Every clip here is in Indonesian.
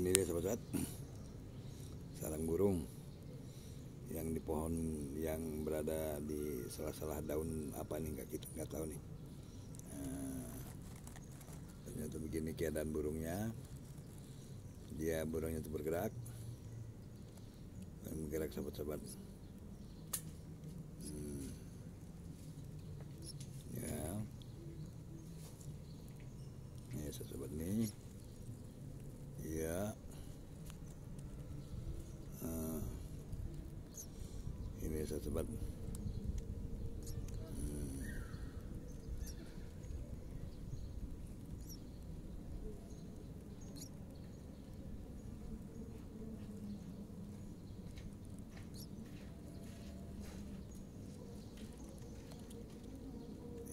ini dia sahabat sarang burung yang di pohon yang berada di salah-salah daun apa nih nggak kita nggak tahu nih. Nah, ternyata begini keadaan burungnya. Dia burungnya itu bergerak dan bergerak sahabat-sahabat. Hmm. ya. Ini sahabat nih ya uh, sahabat hmm.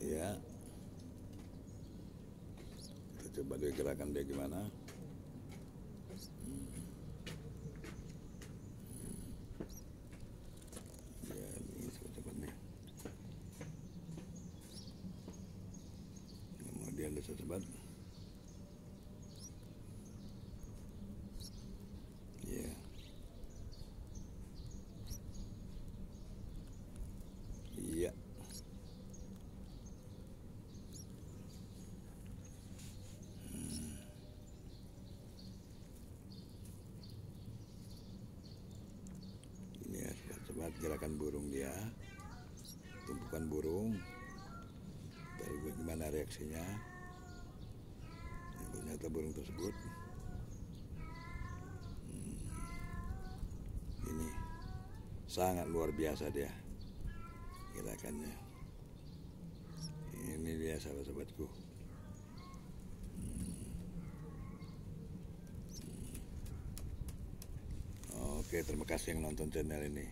ya kita coba dia gerakan dia gimana ya ini cepat-cepat nih kemudian dia cepat ya. Iya. Ini ya cepat gerakan burung dia. Tumpukan burung. Dari bagaimana reaksinya ternyata burung tersebut hmm, ini sangat luar biasa dia gerakannya ini dia sahabat-sahabatku Hmm. Hmm. Oke, terima kasih yang nonton channel ini.